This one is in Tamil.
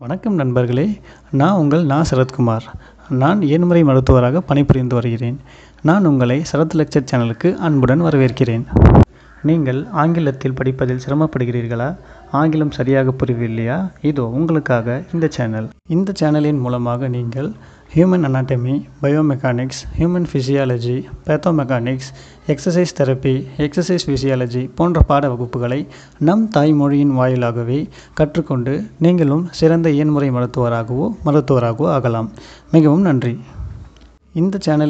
வணக்கம் நண்பர்களே நான் உங்கள் நா. சரத்குமார். நான் ஏன்முறை மருத்துவராக பணிபுரிந்து வருகிறேன். நான் உங்களை சரத் லெக்சர் சேனலுக்கு அன்புடன் வரவேற்கிறேன். நீங்கள் ஆங்கிலத்தில் படிப்பதில் சிரமப்படுகிறீர்களா? ஆங்கிலம் சரியாக புரியவில்லையா? இதோ உங்களுக்காக இந்த சேனல். இந்த சேனலின் மூலமாக நீங்கள் human anatomy biomechanics human physiology pathomechanics exercise therapy exercise physiology போன்ற பாட வகுப்புகளை நம் தாய்மொழியின் வாயிலாகவே கற்றுக்கொண்டு நீங்களும் சிறந்த இயன்முறை மருத்துவராகவோ மருத்துவராகவோ ஆகலாம். மிகவும் நன்றி. இந்த சேனலில்